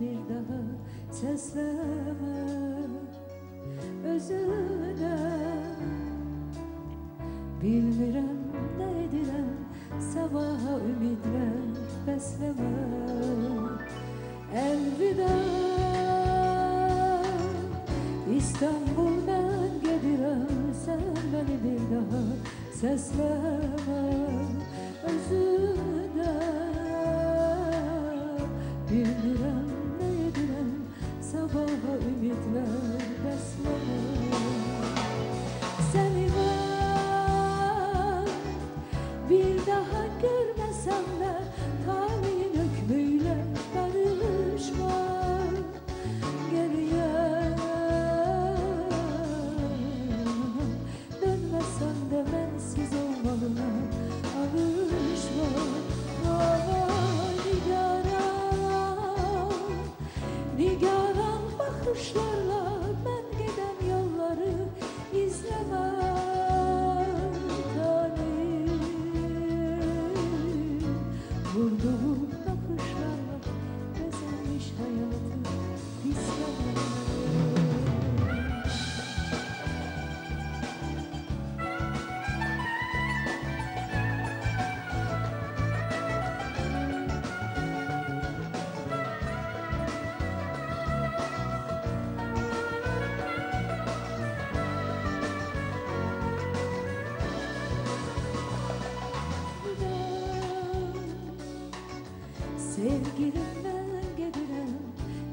Bir daha sesleme Özüne Bilmirəm edirəm Sabaha ümidlər bəsləmə Elvida İstanbul ben gedirəm Sen beni bir daha sesleme Özüne bir daha görmesem de Talihin hükmüyle barışma Geriye Dönmesem de bensiz olmalına Alışma Vay nigaran Nigaran bakışlarla Oh no. Sevgilimden gelirim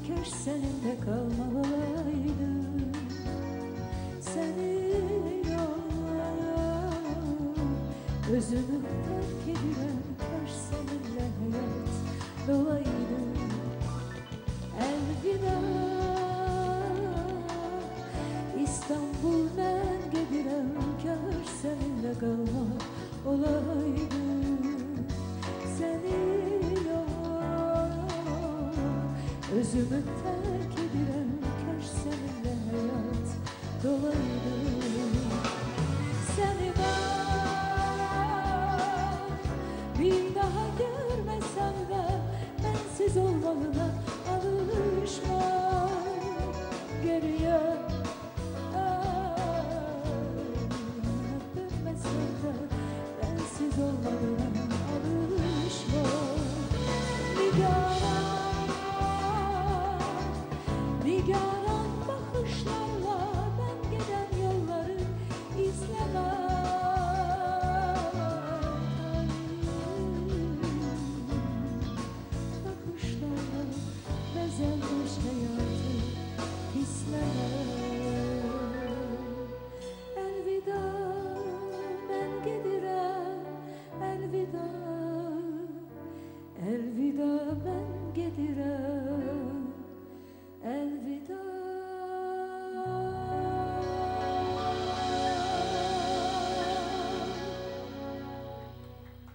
Keş seninle kalmalıydım. Seni yok Özümü terk edilen Kaş seninle hayat dolaydı Elvida İstanbul ben gedirem Kaş seninle kalmak olaydı Özümü terk edilen Kaş seninle hayat dolaydı. Seni ben bir daha görmesem de Bensiz olmalına alışma Geriye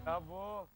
Acabou.